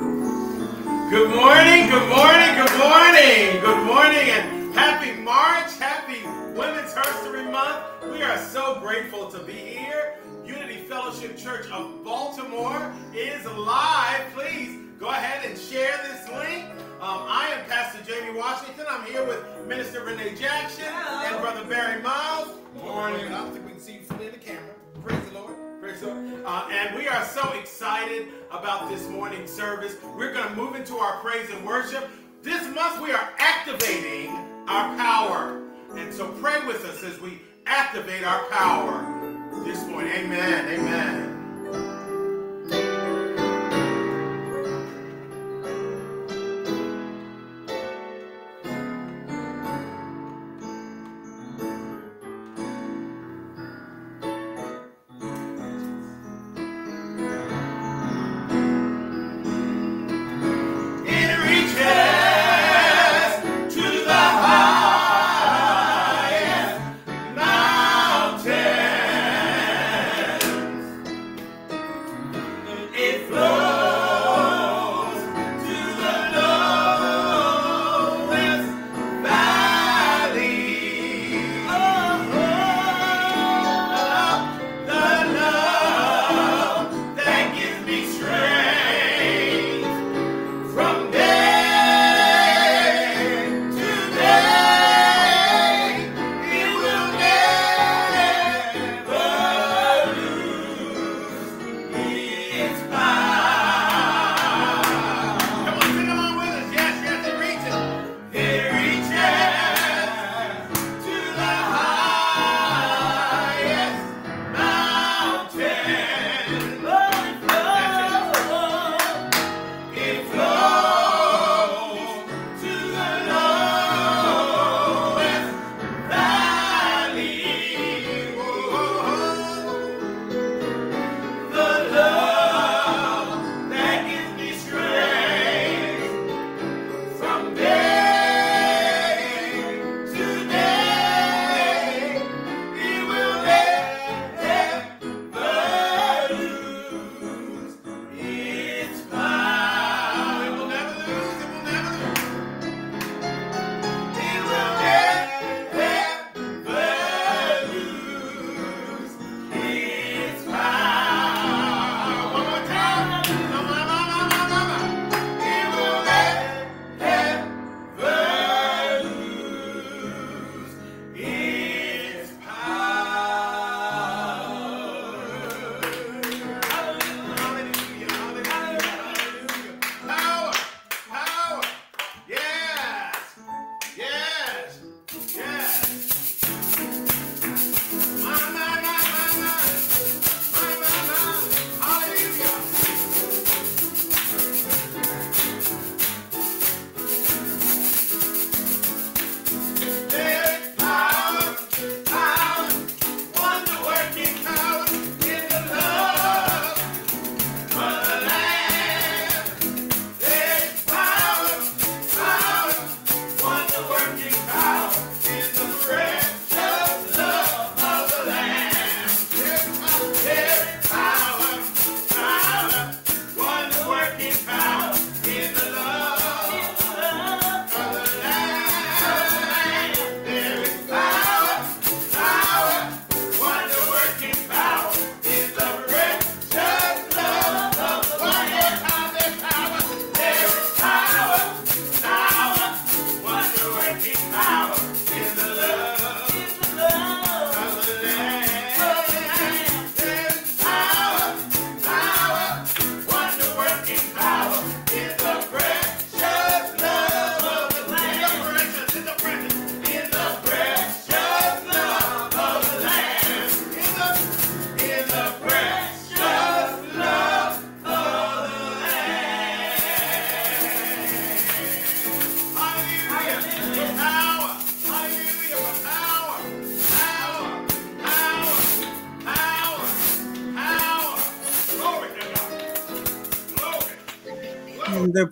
Good morning, good morning, good morning, good morning, and happy March, happy Women's History Month. We are so grateful to be here. Unity Fellowship Church of Baltimore is live. Please go ahead and share this link. Um, I am Pastor Jamie Washington. I'm here with Minister Renee Jackson and Brother Barry Miles. Morning. I don't think we can see you in the camera. Praise the Lord. Uh, and we are so excited about this morning service. We're going to move into our praise and worship. This month we are activating our power. And so pray with us as we activate our power this morning. Amen. Amen.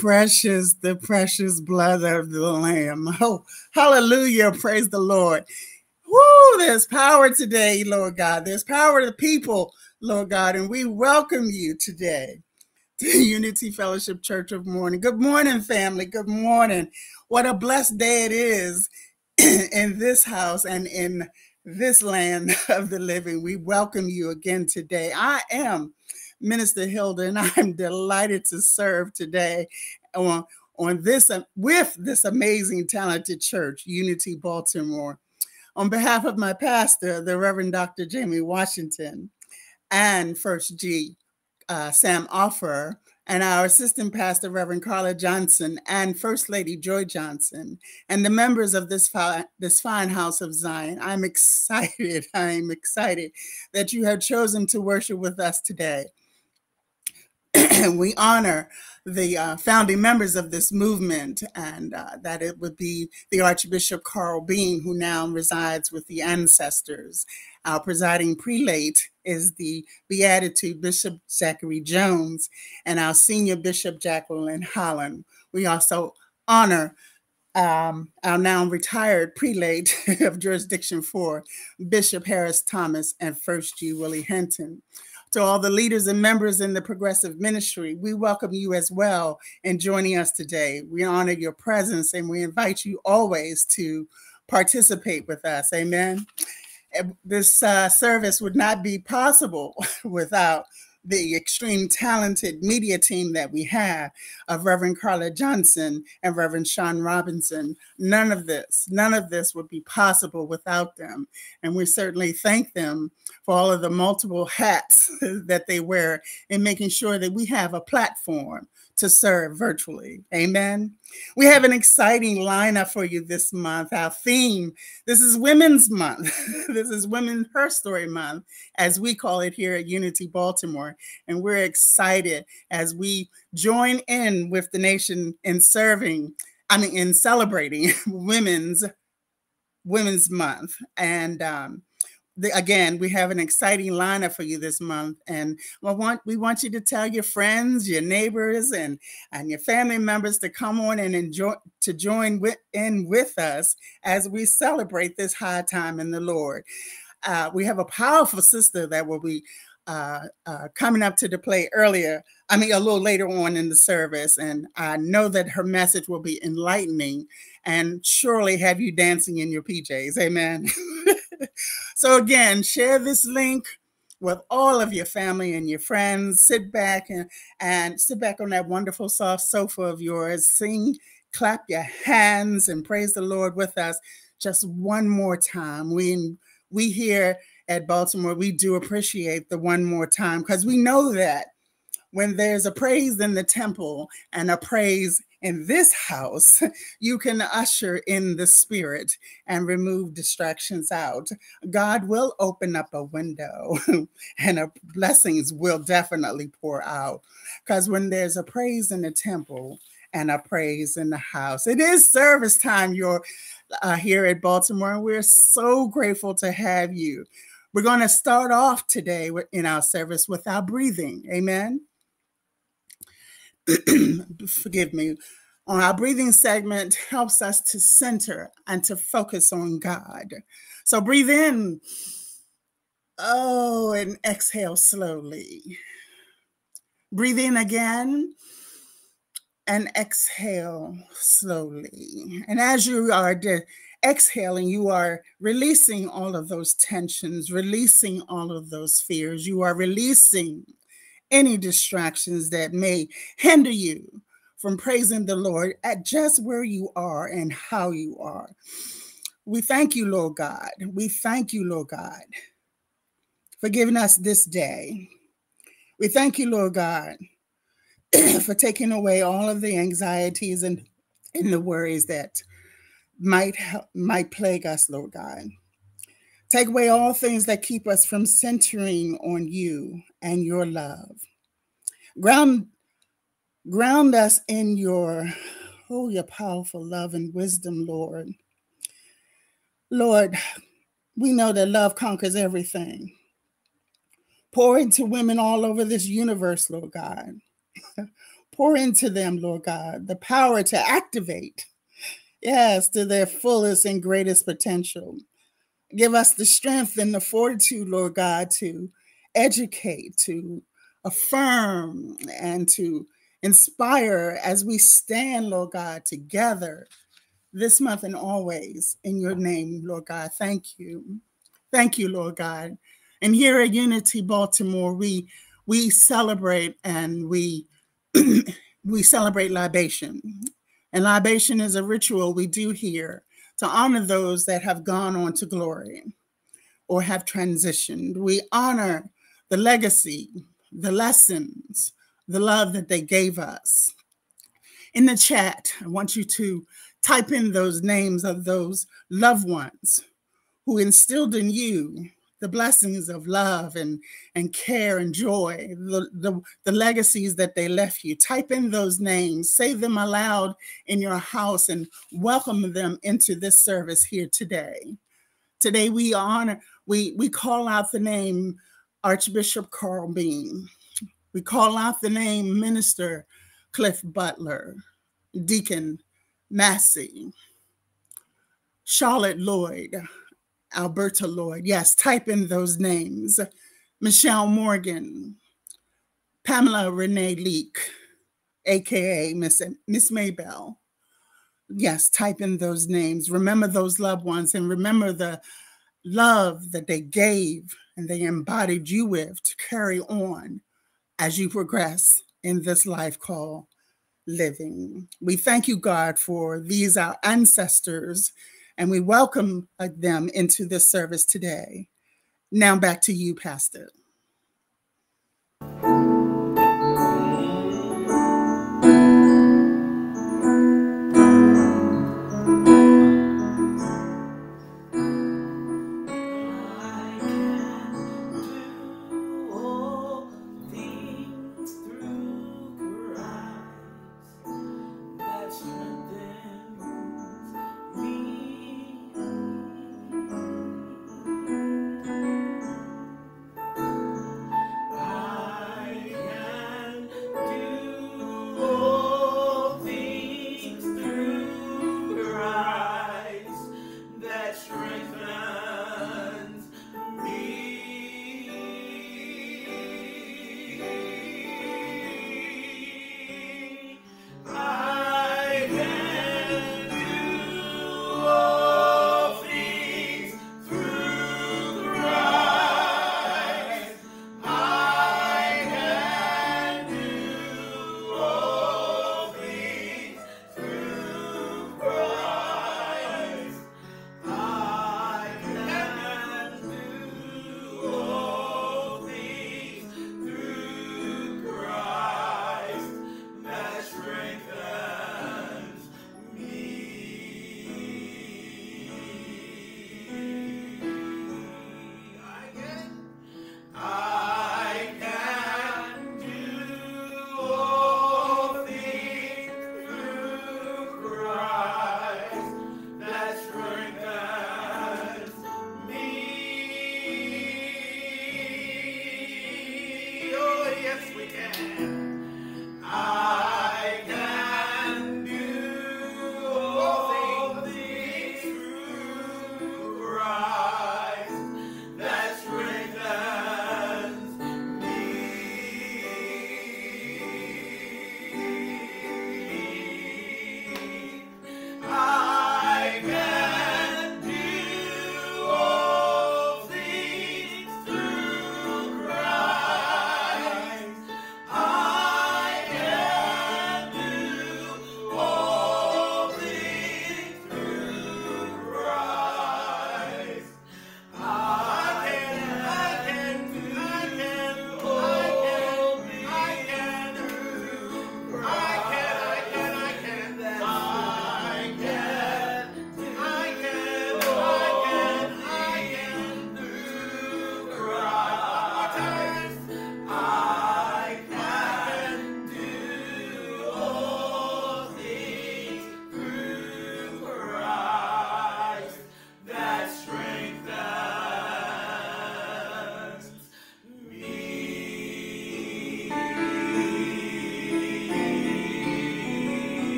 Precious, the precious blood of the Lamb. Oh, hallelujah. Praise the Lord. Woo, there's power today, Lord God. There's power to the people, Lord God, and we welcome you today to Unity Fellowship Church of Morning. Good morning, family. Good morning. What a blessed day it is in this house and in this land of the living. We welcome you again today. I am Minister Hilda, and I'm delighted to serve today on, on this with this amazing, talented church, Unity Baltimore. On behalf of my pastor, the Reverend Dr. Jamie Washington, and First G, uh, Sam Offer, and our assistant pastor, Reverend Carla Johnson, and First Lady Joy Johnson, and the members of this, fi- this fine house of Zion. I'm excited. I'm excited that you have chosen to worship with us today. we honor the uh, founding members of this movement, and uh, that it would be the Archbishop Carl Bean, who now resides with the ancestors. Our presiding prelate is the Beatitude Bishop Zachary Jones, and our senior Bishop Jacqueline Holland. We also honor um, our now retired prelate of Jurisdiction 4, Bishop Harris Thomas, and First G. Willie Hinton to all the leaders and members in the progressive ministry, we welcome you as well in joining us today. We honor your presence and we invite you always to participate with us. Amen. This uh, service would not be possible without the extreme talented media team that we have of Reverend Carla Johnson and Reverend Sean Robinson. None of this, none of this would be possible without them. And we certainly thank them for all of the multiple hats that they wear in making sure that we have a platform to serve virtually. Amen. We have an exciting lineup for you this month. Our theme this is Women's Month. this is Women Her Story Month, as we call it here at Unity Baltimore. And we're excited as we join in with the nation in serving, I mean, in celebrating Women's Women's Month. And um, the, again, we have an exciting lineup for you this month, and we want we want you to tell your friends, your neighbors, and and your family members to come on and enjoy to join with, in with us as we celebrate this high time in the Lord. Uh, we have a powerful sister that will be uh, uh, coming up to the play earlier. I mean, a little later on in the service, and I know that her message will be enlightening and surely have you dancing in your PJs. Amen. so, again, share this link with all of your family and your friends. Sit back and, and sit back on that wonderful soft sofa of yours. Sing, clap your hands, and praise the Lord with us just one more time. We, we here at Baltimore, we do appreciate the one more time because we know that when there's a praise in the temple and a praise in this house, you can usher in the spirit and remove distractions out. God will open up a window and a blessings will definitely pour out. Because when there's a praise in the temple and a praise in the house, it is service time. You're uh, here at Baltimore. and We're so grateful to have you. We're going to start off today in our service with our breathing. Amen. forgive me, on our breathing segment helps us to center and to focus on God. So breathe in. Oh, and exhale slowly. Breathe in again and exhale slowly. And as you are de- exhaling, you are releasing all of those tensions, releasing all of those fears. You are releasing any distractions that may hinder you from praising the Lord at just where you are and how you are. We thank you, Lord God. We thank you, Lord God, for giving us this day. We thank you, Lord God, for taking away all of the anxieties and, and the worries that might might plague us, Lord God. Take away all things that keep us from centering on you and your love. Ground, ground us in your, oh, your powerful love and wisdom, Lord. Lord, we know that love conquers everything. Pour into women all over this universe, Lord God. Pour into them, Lord God, the power to activate, yes, to their fullest and greatest potential. Give us the strength and the fortitude, Lord God, to educate, to affirm and to inspire as we stand, Lord God, together this month and always in your name, Lord God. Thank you. Thank you, Lord God. And here at Unity Baltimore, we we celebrate and we we celebrate libation. And libation is a ritual we do here to honor those that have gone on to glory or have transitioned. We honor the legacy, the lessons, the love that they gave us. In the chat, I want you to type in those names of those loved ones who instilled in you the blessings of love and, and care and joy, the, the, the legacies that they left you. Type in those names, say them aloud in your house, and welcome them into this service here today. Today we honor, we, we call out the name Archbishop Carl Bean. We call out the name Minister Cliff Butler, Deacon Massey, Charlotte Lloyd, Alberta Lloyd. Yes, type in those names. Michelle Morgan, Pamela Renee Leak, aka Miss Miss Maybell. Yes, type in those names. Remember those loved ones and remember the love that they gave and they embodied you with to carry on as you progress in this life called living. We thank you, God, for these our ancestors, and we welcome uh, them into this service today. Now back to you, Pastor.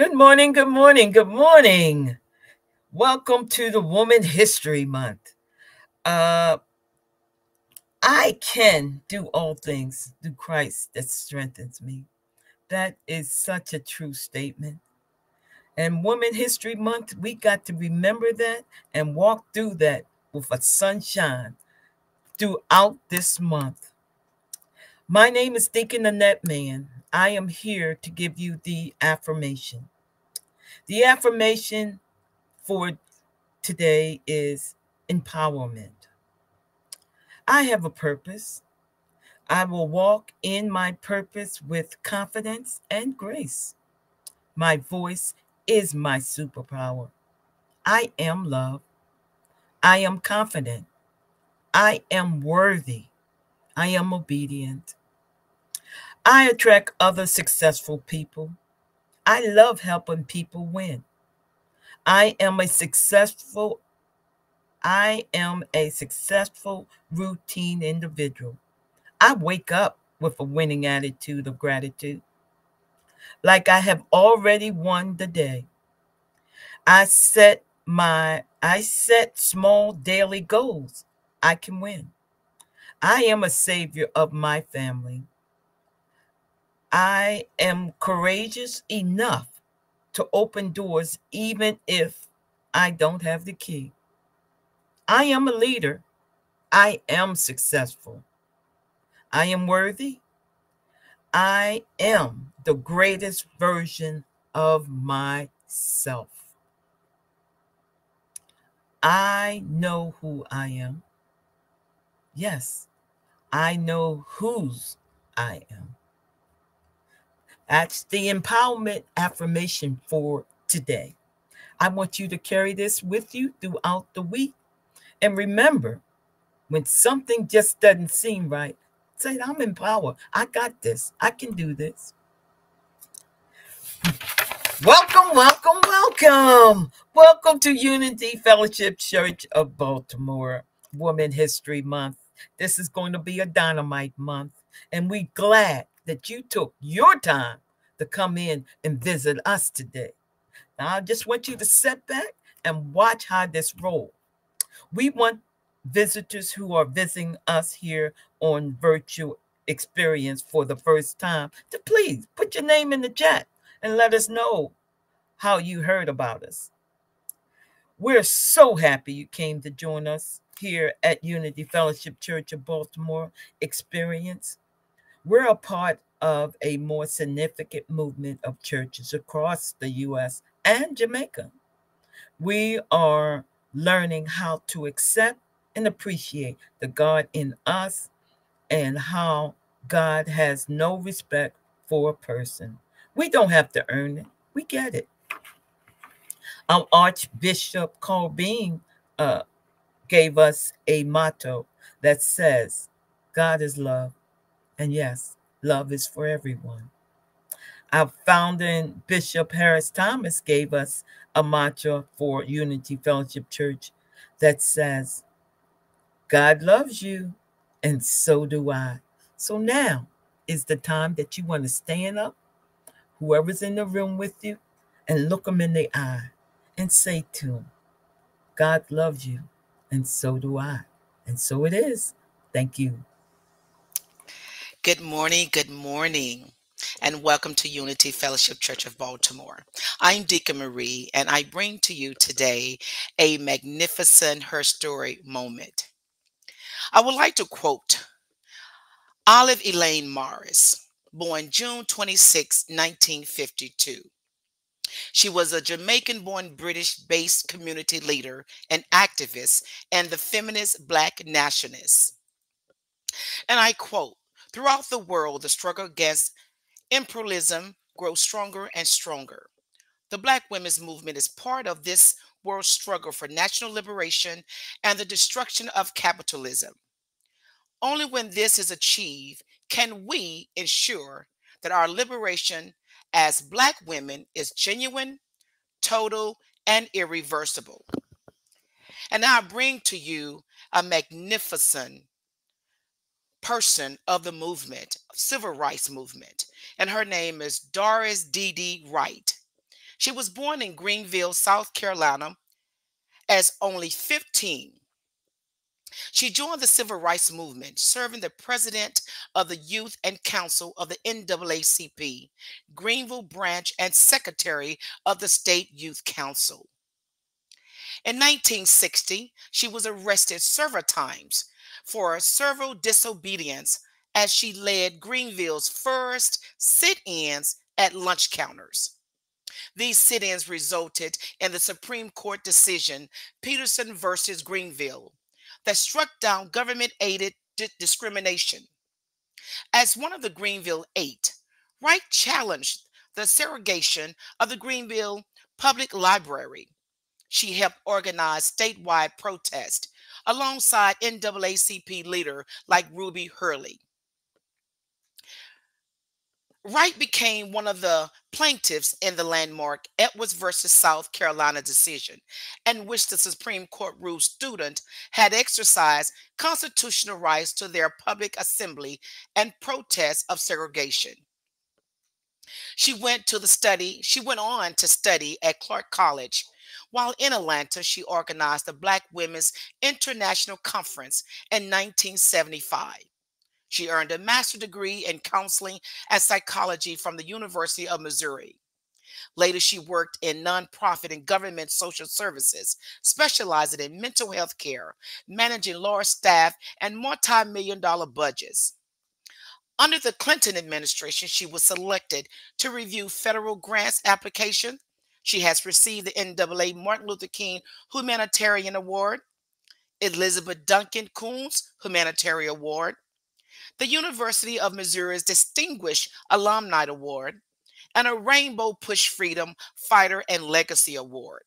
Good morning, good morning, good morning. Welcome to the Woman History Month. Uh, I can do all things through Christ that strengthens me. That is such a true statement. And Woman History Month, we got to remember that and walk through that with a sunshine throughout this month. My name is Deacon Annette Man. I am here to give you the affirmation. The affirmation for today is empowerment. I have a purpose. I will walk in my purpose with confidence and grace. My voice is my superpower. I am love. I am confident. I am worthy. I am obedient. I attract other successful people. I love helping people win. I am a successful I am a successful routine individual. I wake up with a winning attitude of gratitude. Like I have already won the day. I set my I set small daily goals. I can win. I am a savior of my family. I am courageous enough to open doors even if I don't have the key. I am a leader. I am successful. I am worthy. I am the greatest version of myself. I know who I am. Yes, I know whose I am. That's the empowerment affirmation for today. I want you to carry this with you throughout the week. And remember, when something just doesn't seem right, say, I'm in power. I got this. I can do this. Welcome, welcome, welcome. Welcome to Unity Fellowship Church of Baltimore, Woman History Month. This is going to be a dynamite month, and we're glad that you took your time to come in and visit us today. Now, I just want you to sit back and watch how this rolls. We want visitors who are visiting us here on virtual experience for the first time to please put your name in the chat and let us know how you heard about us. We're so happy you came to join us here at Unity Fellowship Church of Baltimore Experience. We're a part of a more significant movement of churches across the U.S. and Jamaica. We are learning how to accept and appreciate the God in us and how God has no respect for a person. We don't have to earn it, we get it. Our Archbishop Carl Bean uh, gave us a motto that says, God is love. And yes, love is for everyone. Our founding Bishop Harris Thomas gave us a mantra for Unity Fellowship Church that says, God loves you, and so do I. So now is the time that you want to stand up, whoever's in the room with you, and look them in the eye and say to them, God loves you, and so do I. And so it is. Thank you. Good morning, good morning, and welcome to Unity Fellowship Church of Baltimore. I'm Deacon Marie, and I bring to you today a magnificent her story moment. I would like to quote Olive Elaine Morris, born June 26, 1952. She was a Jamaican born British based community leader and activist and the feminist Black nationalist. And I quote Throughout the world, the struggle against imperialism grows stronger and stronger. The Black women's movement is part of this world struggle for national liberation and the destruction of capitalism. Only when this is achieved can we ensure that our liberation as Black women is genuine, total, and irreversible. And I bring to you a magnificent person of the movement, civil rights movement, and her name is Doris D. D. Wright. She was born in Greenville, South Carolina, as only 15. She joined the civil rights movement, serving the president of the Youth and Council of the NAACP, Greenville branch, and secretary of the State Youth Council. In 1960, she was arrested several times for civil disobedience as she led Greenville's first sit ins at lunch counters. These sit ins resulted in the Supreme Court decision, Peterson versus Greenville, that struck down government aided discrimination. As one of the Greenville Eight, Wright challenged the segregation of the Greenville Public Library. She helped organize statewide protest alongside NAACP leader like Ruby Hurley. Wright became one of the plaintiffs in the landmark Edwards versus South Carolina decision, in which the Supreme Court ruled students had exercised constitutional rights to their public assembly and protest of segregation. She went to the study, she went on to study at Clark College. While in Atlanta, she organized the Black Women's International Conference in 1975. She earned a master's degree in counseling and psychology from the University of Missouri. Later, she worked in nonprofit and government social services, specializing in mental health care, managing large staff, and multi million dollar budgets. Under the Clinton administration, she was selected to review federal grants application. She has received the NAA Martin Luther King Humanitarian Award, Elizabeth Duncan Koontz Humanitarian Award, the University of Missouri's Distinguished Alumni Award, and a Rainbow Push Freedom Fighter and Legacy Award.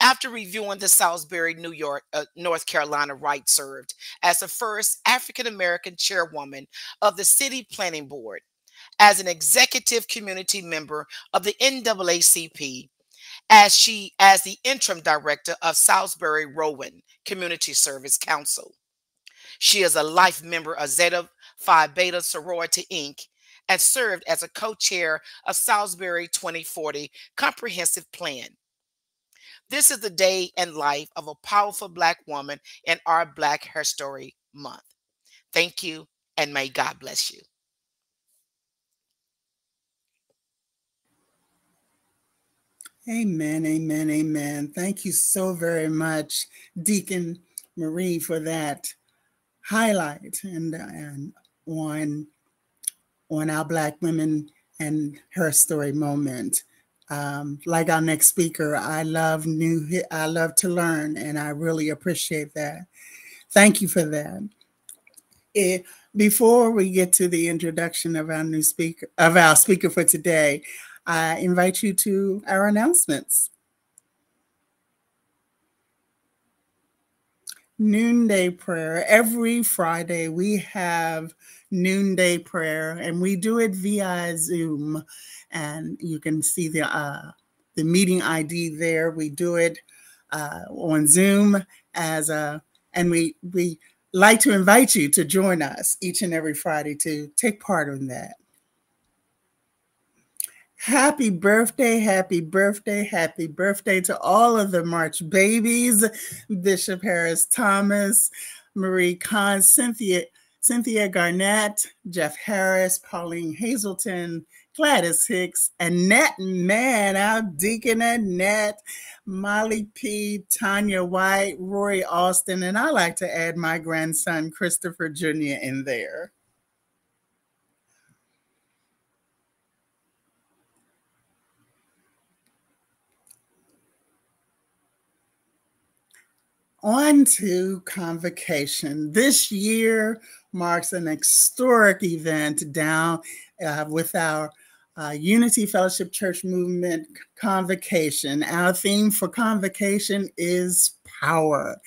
After reviewing the Salisbury, New York, uh, North Carolina, Wright served as the first African American chairwoman of the City Planning Board, as an executive community member of the NAACP, as she as the interim director of Salisbury Rowan Community Service Council. She is a life member of Zeta Phi Beta Sorority Inc. and served as a co chair of Salisbury 2040 Comprehensive Plan. This is the day and life of a powerful Black woman in our Black History Month. Thank you, and may God bless you. Amen, amen, amen. Thank you so very much, Deacon Marie, for that highlight and, and on on our Black women and her story moment. Um, like our next speaker, I love new. I love to learn, and I really appreciate that. Thank you for that. It, before we get to the introduction of our new speaker, of our speaker for today, I invite you to our announcements. noonday prayer. Every Friday, we have noonday prayer, and we do it via Zoom. And you can see the uh, the meeting ID there. We do it uh, on Zoom as a, and we we like to invite you to join us each and every Friday to take part in that. Happy birthday, happy birthday, happy birthday to all of the March babies Bishop Harris Thomas, Marie Kahn, Cynthia, Cynthia Garnett, Jeff Harris, Pauline Hazelton, Gladys Hicks, Annette Man, our Deacon Annette, Molly P, Tanya White, Rory Austin, and I like to add my grandson Christopher Jr. in there. On to convocation. This year marks an historic event down uh, with our uh, Unity Fellowship Church Movement convocation. Our theme for convocation is power.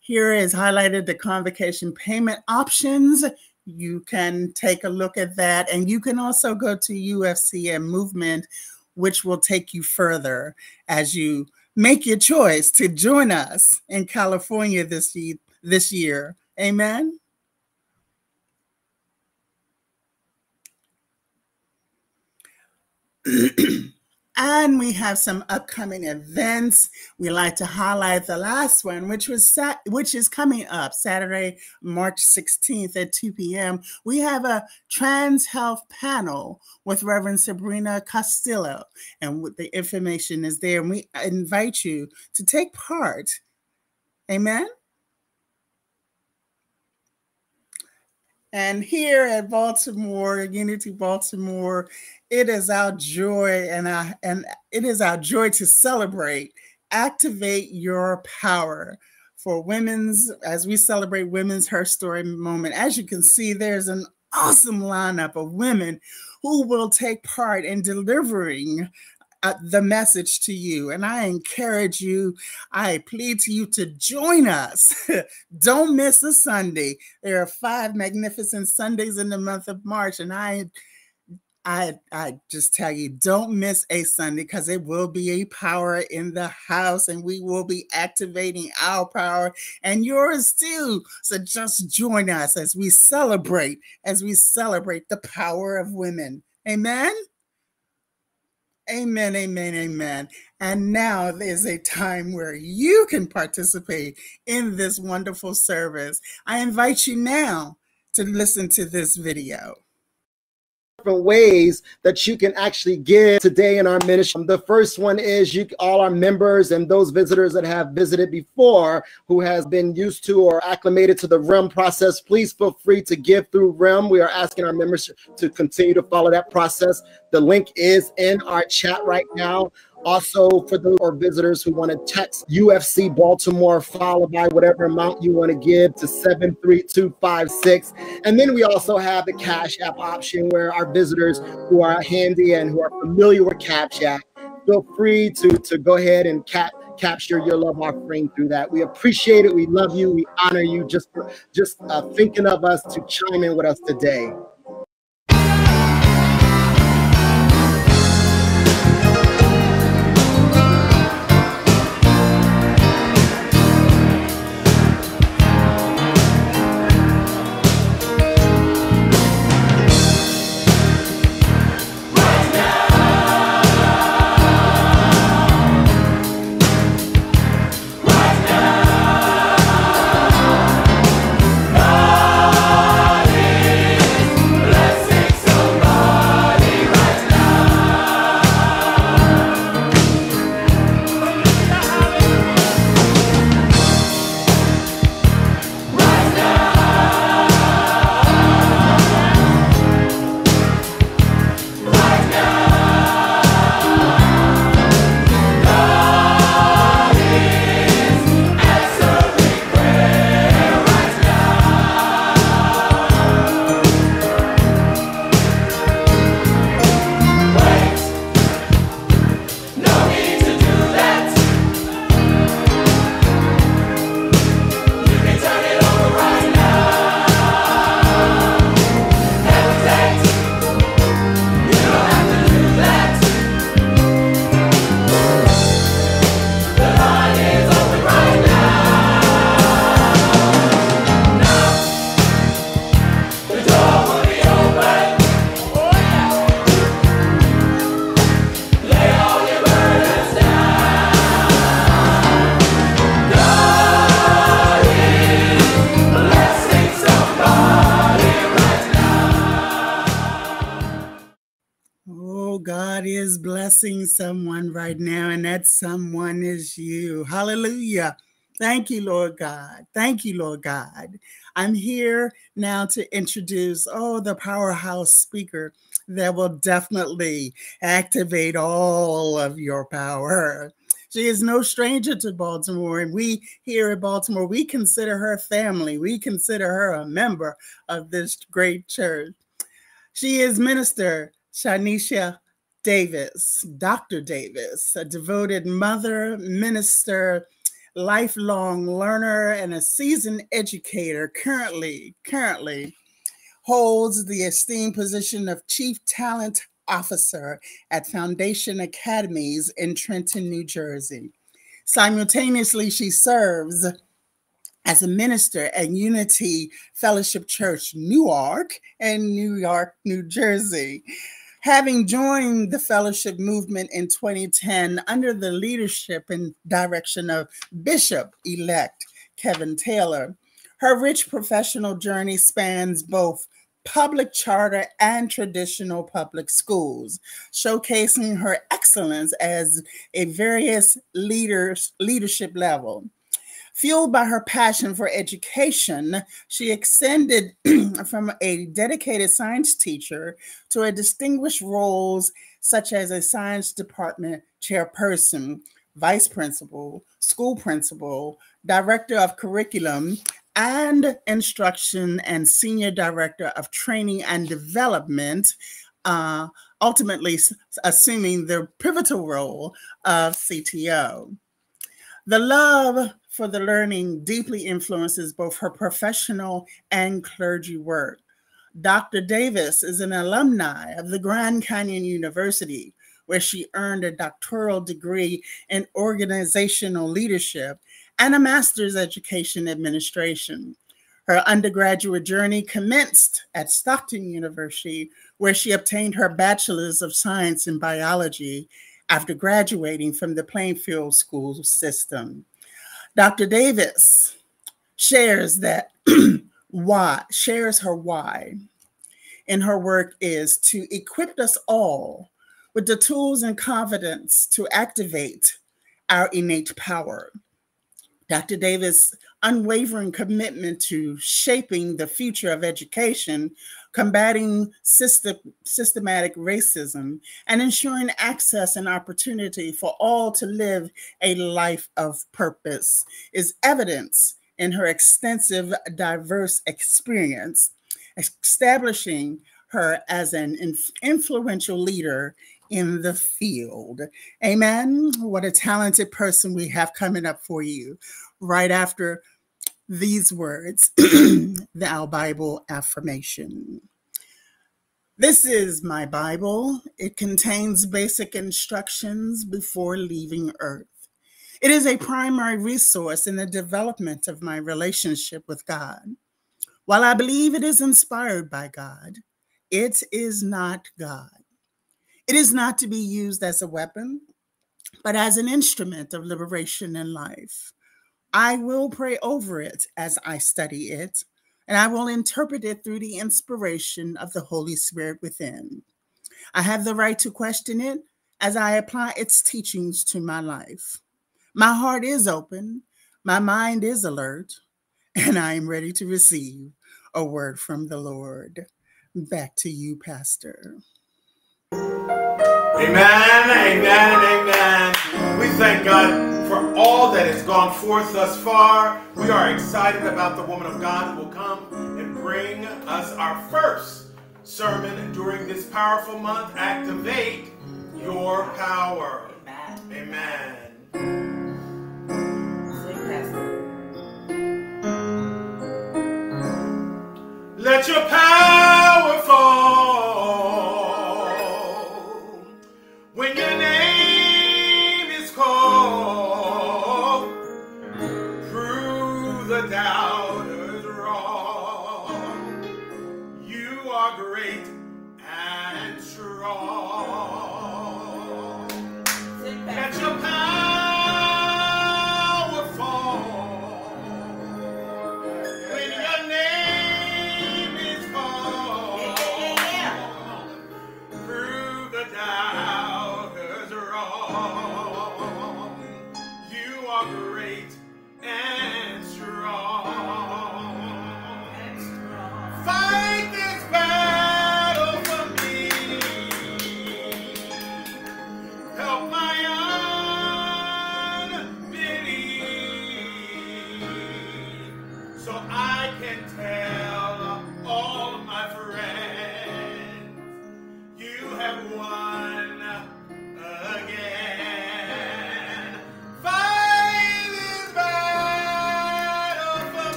Here is highlighted the convocation payment options. You can take a look at that, and you can also go to UFCM Movement, which will take you further as you make your choice to join us in California this year. This year. Amen. fun. We have some upcoming events. We like to highlight the last one, which was which is coming up Saturday, March 16th at 2 p.m. We have a trans health panel with Reverend Sabrina Castillo, and the information is there. And we invite you to take part. Amen. And here at Baltimore, Unity Baltimore, it is our joy and our, and it is our joy to celebrate, activate your power for women's as we celebrate Women's Her Story Moment. As you can see, there's an awesome lineup of women who will take part in delivering uh, the message to you. And I encourage you, I plead to you to join us. Don't miss a Sunday. There are five magnificent Sundays in the month of March, and I I I just tell you, don't miss a Sunday because it will be a power in the house, and we will be activating our power and yours too. So just join us as we celebrate, as we celebrate the power of women. Amen. Amen, amen, amen. And now there's a time where you can participate in this wonderful service. I invite you now to listen to this video ways that you can actually give today in our ministry. Um, the first one is you all our members and those visitors that have visited before who has been used to or acclimated to the Realm process, please feel free to give through Realm. We are asking our members to continue to follow that process. The link is in our chat right now. Also, for those or visitors who want to text UFC Baltimore, followed by whatever amount you want to give to 73256. And then we also have the Cash App option where our visitors who are handy and who are familiar with Cash App, feel free to, to go ahead and cap, capture your love offering through that. We appreciate it. We love you. We honor you just, just uh, thinking of us to chime in with us today. That someone is you. Hallelujah. Thank you, Lord God. Thank you, Lord God. I'm here now to introduce, oh, the powerhouse speaker that will definitely activate all of your power. She is no stranger to Baltimore, and we here at Baltimore, we consider her family. We consider her a member of this great church. She is Minister Shanesia Davis, Dr. Davis, a devoted mother, minister, lifelong learner, and a seasoned educator, currently, currently holds the esteemed position of Chief Talent Officer at Foundation Academies in Trenton, New Jersey. Simultaneously, she serves as a minister at Unity Fellowship Church, Newark, and New York, New Jersey. Having joined the fellowship movement in 2010 under the leadership and direction of Bishop elect Kevin Taylor, her rich professional journey spans both public charter and traditional public schools, showcasing her excellence as a various leaders leadership level. Fueled by her passion for education, she ascended from a dedicated science teacher to a distinguished roles such as a science department chairperson, vice principal, school principal, director of curriculum and instruction, and senior director of training and development, uh, ultimately assuming the pivotal role of CTO. The love for the learning deeply influences both her professional and clergy work. Dr. Davis is an alumni of the Grand Canyon University, where she earned a doctoral degree in organizational leadership and a master's education administration. Her undergraduate journey commenced at Stockton University, where she obtained her bachelor's of science in biology after graduating from the Plainfield school system. Dr. Davis shares that why shares her why in her work is to equip us all with the tools and confidence to activate our innate power. Dr. Davis' unwavering commitment to shaping the future of education, combating system, systematic racism, and ensuring access and opportunity for all to live a life of purpose is evidence in her extensive, diverse experience, establishing her as an influential leader in the field. Amen. What a talented person we have coming up for you right after these words, the Our Bible affirmation. This is my Bible. It contains basic instructions before leaving Earth. It is a primary resource in the development of my relationship with God. While I believe it is inspired by God, it is not God. It is not to be used as a weapon, but as an instrument of liberation in life. I will pray over it as I study it, and I will interpret it through the inspiration of the Holy Spirit within. I have the right to question it as I apply its teachings to my life. My heart is open, my mind is alert, and I am ready to receive a word from the Lord. Back to you, Pastor. Amen, amen, amen. We thank God for all that has gone forth thus far. We are excited about the woman of God who will come and bring us our first sermon during this powerful month. Activate your power. Amen. Let your power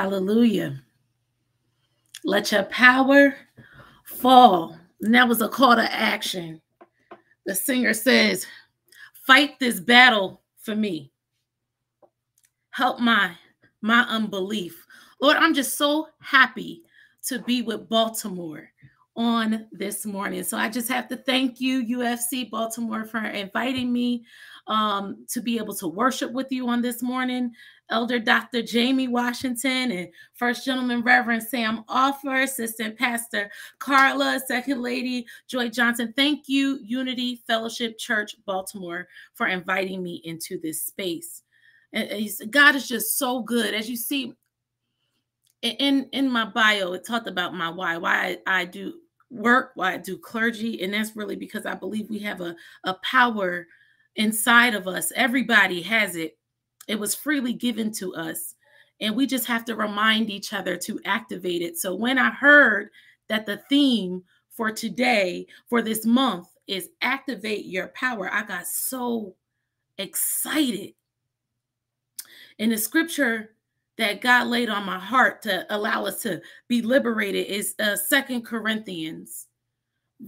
Hallelujah. Let your power fall. And that was a call to action. The singer says, Fight this battle for me. Help my my unbelief. Lord, I'm just so happy to be with Baltimore on this morning. So I just have to thank you, UFC Baltimore, for inviting me um, to be able to worship with you on this morning. Elder Dr. Jamie Washington and First Gentleman Reverend Sam Offer, Assistant Pastor Carla, Second Lady Joy Johnson. Thank you, Unity Fellowship Church Baltimore, for inviting me into this space. And God is just so good. As you see, in in my bio, it talked about my why, why I, I do work, why I do clergy, and that's really because I believe we have a, a power inside of us. Everybody has it. It was freely given to us. And we just have to remind each other to activate it. So when I heard that the theme for today, for this month, is activate your power, I got so excited. In the scripture that God laid on my heart to allow us to be liberated is uh, Second Corinthians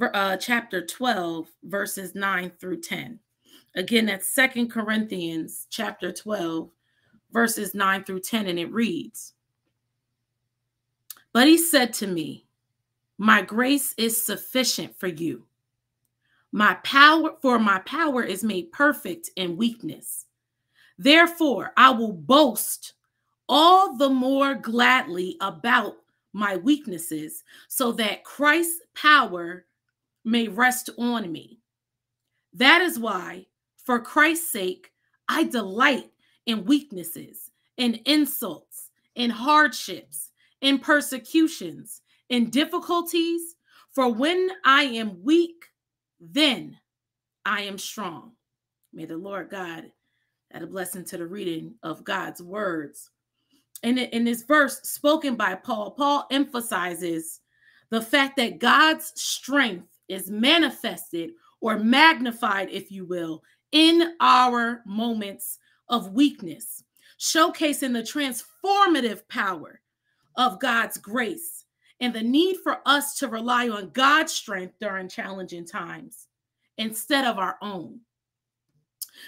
uh, chapter 12, verses 9 through 10. Again, that's Second Corinthians chapter 12, verses 9 through 10, and it reads, But he said to me, My grace is sufficient for you. My power, for my power is made perfect in weakness. Therefore, I will boast all the more gladly about my weaknesses, so that Christ's power may rest on me. That is why for Christ's sake, I delight in weaknesses, in insults, in hardships, in persecutions, in difficulties. For when I am weak, then I am strong. May the Lord God add a blessing to the reading of God's words. And in this verse spoken by Paul, Paul emphasizes the fact that God's strength is manifested or magnified, if you will, in our moments of weakness, showcasing the transformative power of God's grace and the need for us to rely on God's strength during challenging times instead of our own.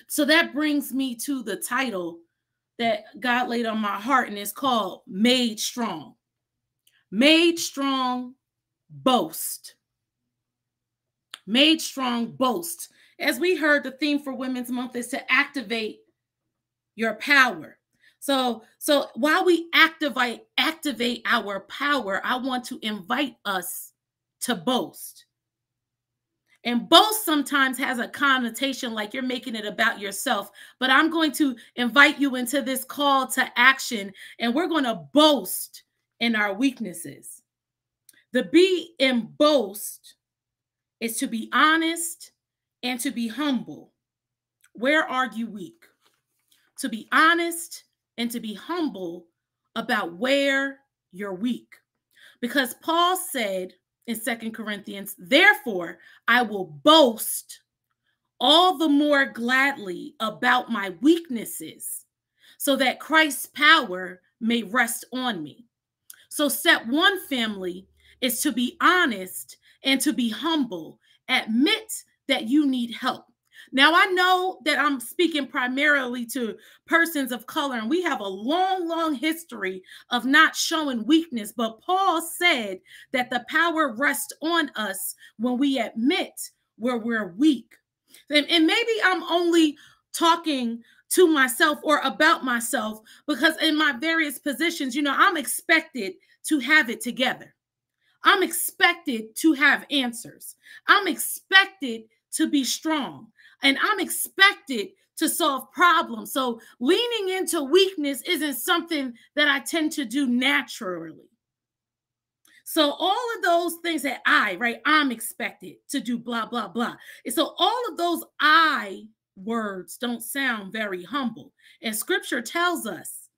So that brings me to the title that God laid on my heart, and it's called Made Strong. Made Strong Boast. Made Strong Boast as we heard, the theme for Women's Month is to activate your power. So, so while we activate activate our power, I want to invite us to boast. And boast sometimes has a connotation like you're making it about yourself. But I'm going to invite you into this call to action, and we're going to boast in our weaknesses. The be in boast is to be honest and to be humble. Where are you weak? To be honest and to be humble about where you're weak. Because Paul said in Second Corinthians, therefore I will boast all the more gladly about my weaknesses so that Christ's power may rest on me. So, step one, family, is to be honest and to be humble. Admit that you need help. Now, I know that I'm speaking primarily to persons of color, and we have a long, long history of not showing weakness. But Paul said that the power rests on us when we admit where we're weak. And, and maybe I'm only talking to myself or about myself because in my various positions, you know, I'm expected to have it together. I'm expected to have answers. I'm expected to be strong. And I'm expected to solve problems. So leaning into weakness isn't something that I tend to do naturally. So all of those things that I, right, I'm expected to do blah, blah, blah. And so all of those I words don't sound very humble. And scripture tells us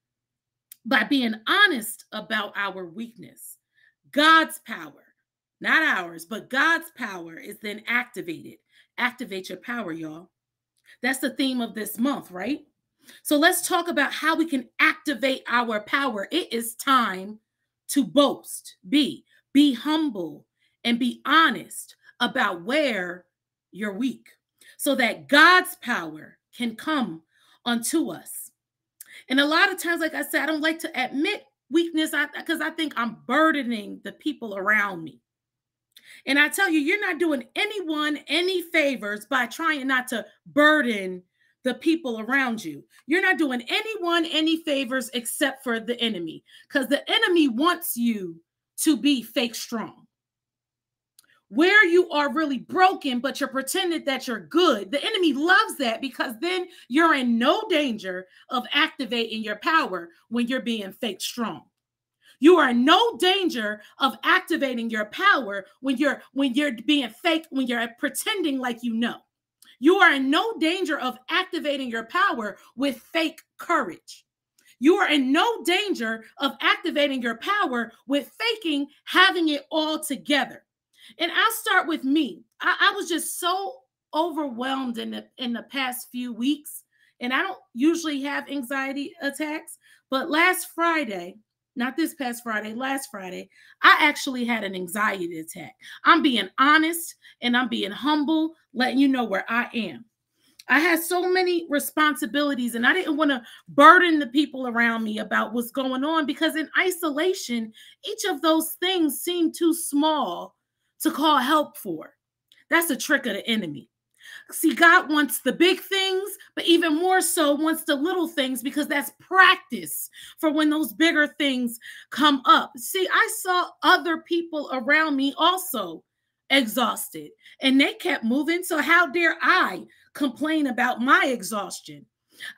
by being honest about our weakness, God's power, not ours, but God's power is then activated activate your power, y'all. That's the theme of this month, right? So let's talk about how we can activate our power. It is time to boast. be, be humble and be honest about where you're weak so that God's power can come unto us. And a lot of times, like I said, I don't like to admit weakness because I, I think I'm burdening the people around me. And I tell you, you're not doing anyone any favors by trying not to burden the people around you. You're not doing anyone any favors except for the enemy because the enemy wants you to be fake strong. Where you are really broken, but you're pretending that you're good, the enemy loves that because then you're in no danger of activating your power when you're being fake strong. You are in no danger of activating your power when you're when you're being fake, when you're pretending like you know. You are in no danger of activating your power with fake courage. You are in no danger of activating your power with faking having it all together. And I'll start with me. I, I was just so overwhelmed in the in the past few weeks. And I don't usually have anxiety attacks, but last Friday, not this past Friday, last Friday, I actually had an anxiety attack. I'm being honest and I'm being humble, letting you know where I am. I had so many responsibilities and I didn't want to burden the people around me about what's going on because in isolation, each of those things seemed too small to call help for. That's a trick of the enemy. See, God wants the big things, but even more so wants the little things because that's practice for when those bigger things come up. See, I saw other people around me also exhausted and they kept moving. So, how dare I complain about my exhaustion?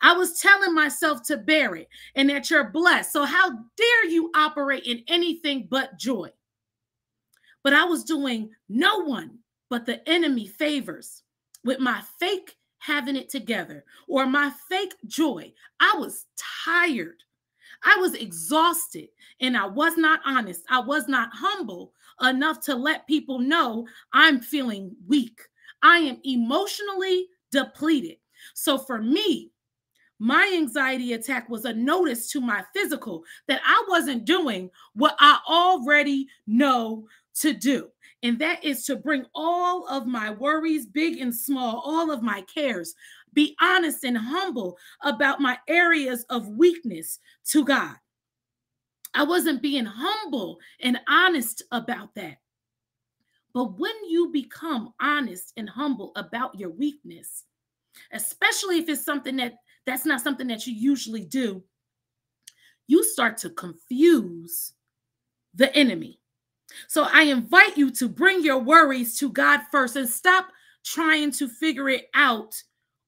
I was telling myself to bear it and that you're blessed. So, how dare you operate in anything but joy? But I was doing no one but the enemy favors with my fake having it together or my fake joy. I was tired. I was exhausted and I was not honest. I was not humble enough to let people know I'm feeling weak. I am emotionally depleted. So for me, my anxiety attack was a notice to my physical that I wasn't doing what I already know to do and that is to bring all of my worries, big and small, all of my cares, be honest and humble about my areas of weakness to God. I wasn't being humble and honest about that. But when you become honest and humble about your weakness, especially if it's something that that's not something that you usually do, you start to confuse the enemy. So I invite you to bring your worries to God first and stop trying to figure it out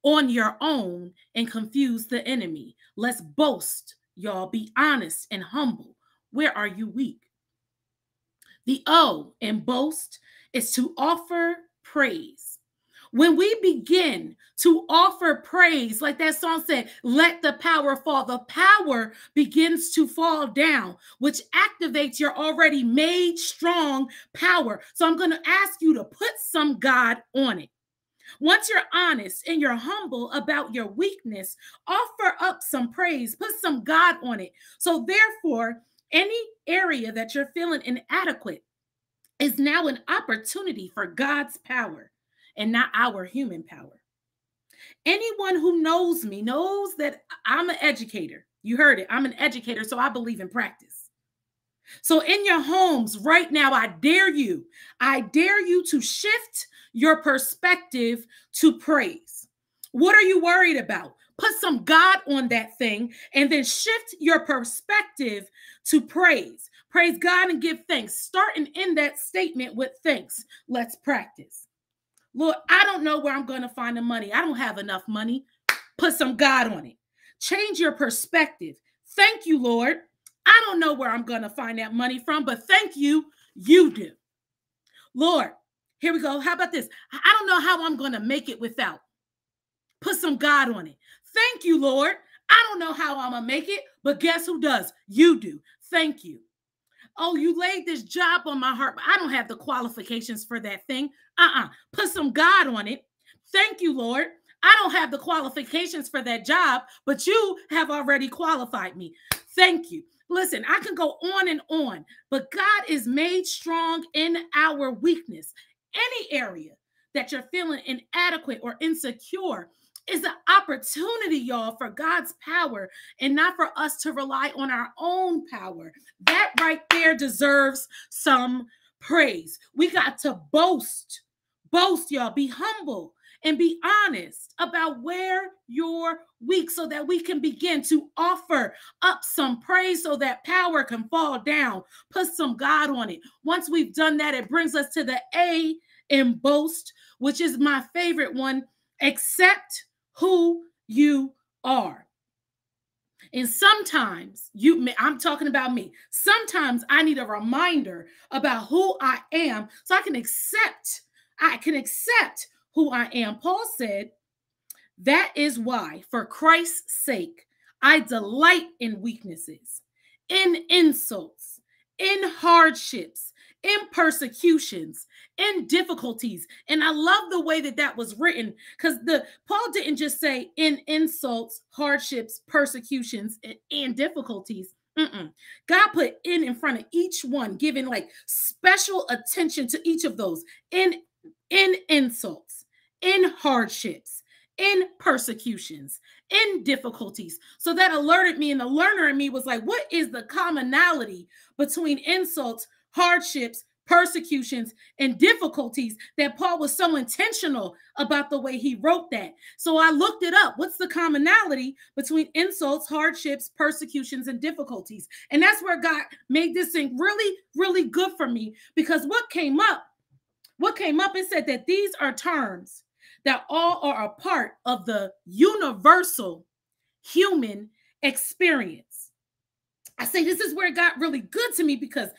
on your own and confuse the enemy. Let's boast, y'all. Be honest and humble. Where are you weak? The O in boast is to offer praise. When we begin to offer praise, like that song said, let the power fall, the power begins to fall down, which activates your already made strong power. So I'm going to ask you to put some God on it. Once you're honest and you're humble about your weakness, offer up some praise, put some God on it. So, therefore, any area that you're feeling inadequate is now an opportunity for God's power and not our human power. Anyone who knows me knows that I'm an educator. You heard it. I'm an educator, so I believe in practice. So, in your homes right now, I dare you, I dare you to shift your perspective to praise. What are you worried about? Put some God on that thing and then shift your perspective to praise. Praise God and give thanks. Starting in that statement with thanks. Let's practice. Lord, I don't know where I'm going to find the money. I don't have enough money. Put some God on it. Change your perspective. Thank you, Lord. I don't know where I'm going to find that money from, but thank you, you do. Lord, here we go. How about this? I don't know how I'm going to make it without. Put some God on it. Thank you, Lord. I don't know how I'm going to make it, but guess who does? You do. Thank you. Oh, you laid this job on my heart, but I don't have the qualifications for that thing. Uh uh Put some God on it. Thank you, Lord. I don't have the qualifications for that job, but you have already qualified me. Thank you. Listen, I can go on and on, but God is made strong in our weakness. Any area that you're feeling inadequate or insecure is an opportunity, y'all, for God's power and not for us to rely on our own power. That right there deserves some praise. We got to boast, boast, y'all, be humble and be honest about where you're weak so that we can begin to offer up some praise so that power can fall down. Put some God on it. Once we've done that, it brings us to the A in boast, which is my favorite one. Accept who you are. And sometimes you I'm talking about me. Sometimes I need a reminder about who I am so I can accept I can accept who I am. Paul said, That is why, for Christ's sake, I delight in weaknesses, in insults, in hardships, in persecutions, in difficulties. And I love the way that that was written because the Paul didn't just say in insults, hardships, persecutions, and, and difficulties. Mm-mm. God put in in front of each one, giving like special attention to each of those in in insults, in hardships, in persecutions, in difficulties. So that alerted me, and the learner in me was like, what is the commonality between insults, hardships, persecutions, and difficulties that Paul was so intentional about the way he wrote that. So I looked it up. What's the commonality between insults, hardships, persecutions, and difficulties? And that's where God made this thing really, really good for me because what came up what came up and said that these are terms that all are a part of the universal human experience. I say this is where it got really good to me because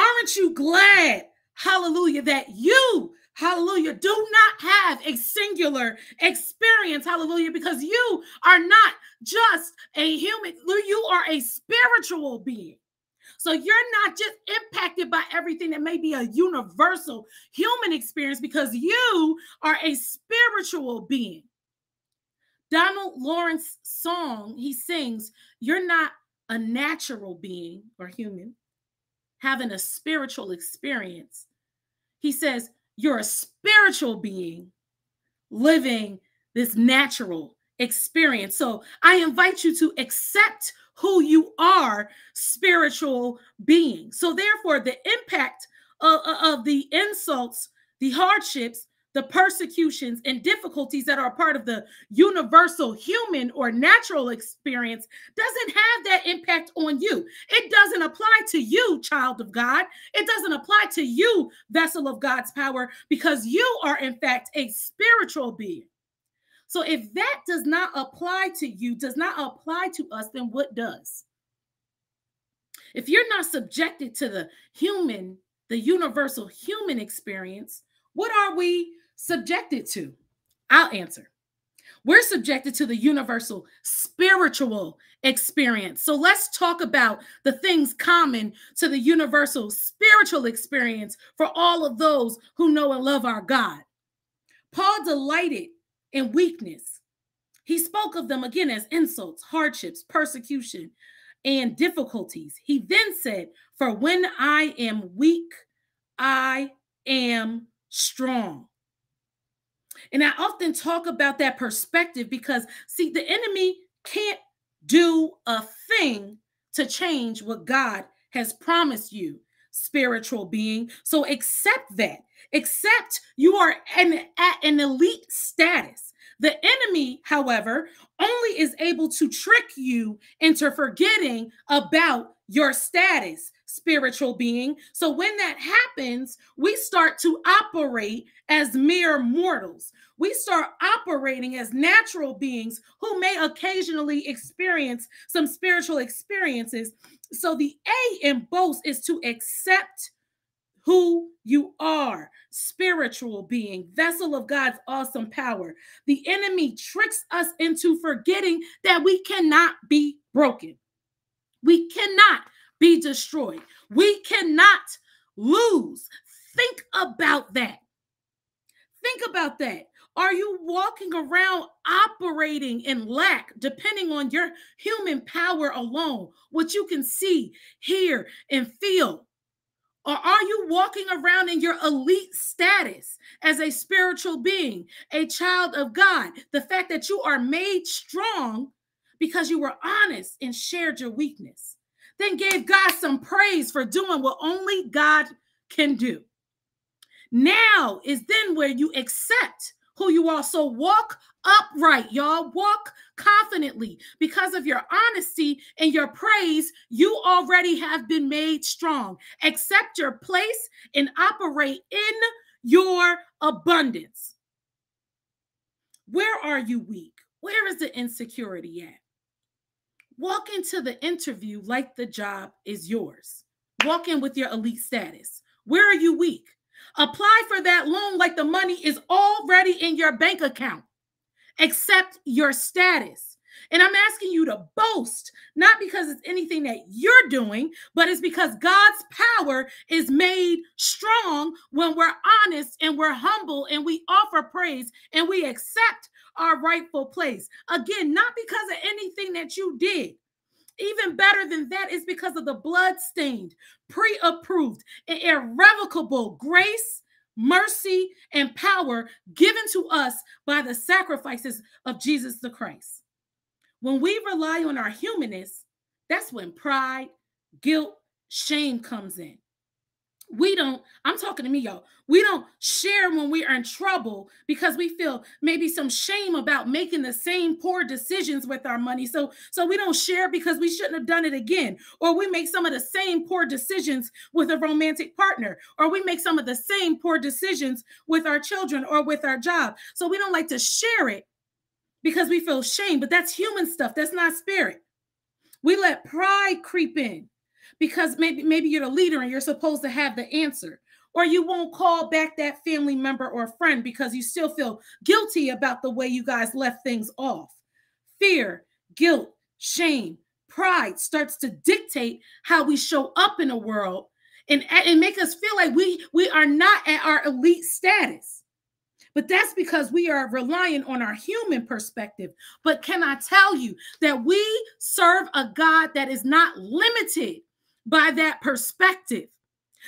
aren't you glad, hallelujah, that you, hallelujah, do not have a singular experience, hallelujah, because you are not just a human, you are a spiritual being. So you're not just impacted by everything that may be a universal human experience because you are a spiritual being. Donald Lawrence song, he sings, You're not a natural being or human having a spiritual experience. He says, You're a spiritual being living this natural experience. So I invite you to accept who you are, spiritual being. So, therefore, the impact of, of the insults, the hardships, the persecutions and difficulties that are part of the universal human or natural experience doesn't have that impact on you. It doesn't apply to you, child of God. It doesn't apply to you, vessel of God's power, because you are, in fact, a spiritual being. So if that does not apply to you, does not apply to us, then what does? If you're not subjected to the human, the universal human experience, what are we subjected to? I'll answer. We're subjected to the universal spiritual experience. So let's talk about the things common to the universal spiritual experience for all of those who know and love our God. Paul delighted in weakness. He spoke of them again as insults, hardships, persecution, and difficulties. He then said, For when I am weak, I am strong. And I often talk about that perspective because, see, the enemy can't do a thing to change what God has promised you, spiritual being. So accept that Accept you are an, at an elite status. The enemy, however, only is able to trick you into forgetting about your status, spiritual being. So when that happens, we start to operate as mere mortals. We start operating as natural beings who may occasionally experience some spiritual experiences. So the A in boast is to accept who you are spiritual being, vessel of God's awesome power. The enemy tricks us into forgetting that we cannot be broken, we cannot be destroyed, we cannot lose. Think about that. Think about that. Are you walking around operating in lack, depending on your human power alone, what you can see, hear, and feel? Or are you walking around in your elite status as a spiritual being, a child of God? The fact that you are made strong because you were honest and shared your weakness, then gave God some praise for doing what only God can do. Now is then where you accept who you are. So walk upright, y'all. Walk confidently because of your honesty and your praise. You already have been made strong. Accept your place and operate in your abundance. Where are you weak? Where is the insecurity at? Walk into the interview like the job is yours. Walk in with your elite status. Where are you weak? Apply for that loan like the money is already in your bank account. Accept your status. And I'm asking you to boast, not because it's anything that you're doing, but it's because God's power is made strong when we're honest and we're humble and we offer praise and we accept our rightful place. Again, not because of anything that you did, even better than that is because of the blood-stained, pre-approved, and irrevocable grace, mercy, and power given to us by the sacrifices of Jesus the Christ. When we rely on our humanness, that's when pride, guilt, shame comes in we don't i'm talking to me y'all. We don't share when we are in trouble because we feel maybe some shame about making the same poor decisions with our money. So so we don't share because we shouldn't have done it again. Or we make some of the same poor decisions with a romantic partner. Or we make some of the same poor decisions with our children or with our job. So we don't like to share it because we feel shame but that's human stuff. That's not spirit. We let pride creep in because maybe maybe you're the leader and you're supposed to have the answer. Or you won't call back that family member or friend because you still feel guilty about the way you guys left things off. Fear guilt shame pride starts to dictate how we show up in the world and, and make us feel like we we are not at our elite status. But that's because we are relying on our human perspective. But can I tell you that we serve a God that is not limited by that perspective.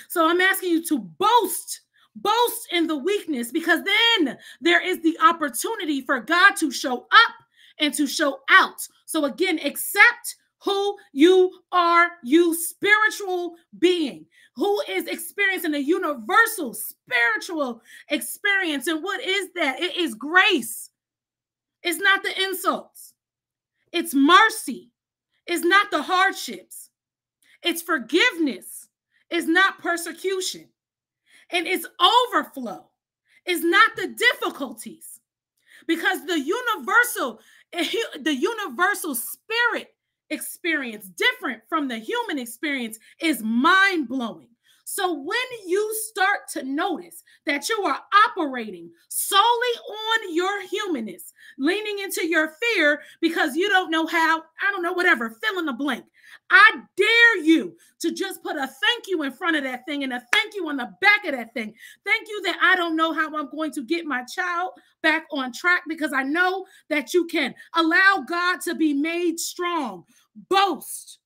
So I'm asking you to boast, boast in the weakness, because then there is the opportunity for God to show up and to show out. So again, accept who you are, you spiritual being who is experiencing a universal spiritual experience. And what is that? It is grace. It's not the insults, it's mercy, it's not the hardships, it's forgiveness, it's not persecution, and it's overflow, it's not the difficulties. Because the universal, eh, the universal spirit experience, different from the human experience, is mind blowing. So when you start to notice that you are operating solely on your humanness, leaning into your fear because you don't know how, I don't know, whatever, fill in the blank. I dare you to just put a thank you in front of that thing and a thank you on the back of that thing. Thank you that I don't know how I'm going to get my child back on track because I know that you can. Allow God to be made strong. Boast